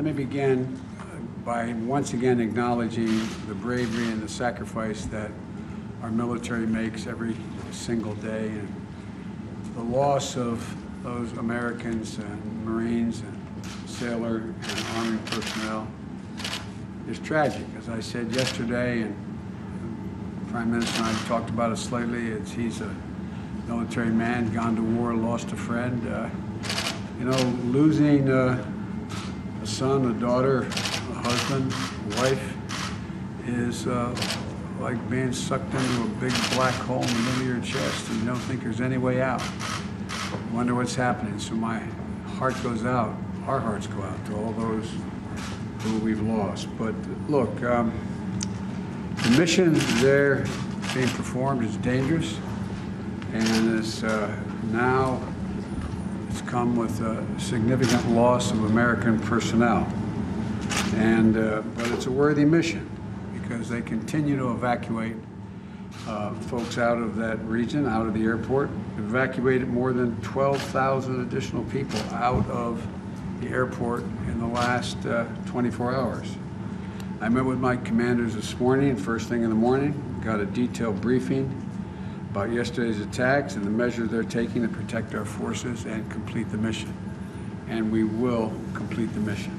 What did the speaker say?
Let me begin by once again acknowledging the bravery and the sacrifice that our military makes every single day and the loss of those Americans and Marines and sailor and Army personnel is tragic. As I said yesterday, and Prime Minister and I talked about it slightly, it's, he's a military man, gone to war, lost a friend. Uh, you know, losing uh, son, a daughter, a husband, a wife is uh, like being sucked into a big black hole in the middle of your chest and you don't think there's any way out. Wonder what's happening. So my heart goes out, our hearts go out to all those who we've lost. But look, um, the mission there being performed is dangerous and is uh, now it's come with a significant loss of American personnel. And, uh, but it's a worthy mission because they continue to evacuate uh, folks out of that region, out of the airport, evacuated more than 12,000 additional people out of the airport in the last uh, 24 hours. I met with my commanders this morning, first thing in the morning, got a detailed briefing about yesterday's attacks and the measures they're taking to protect our forces and complete the mission. And we will complete the mission.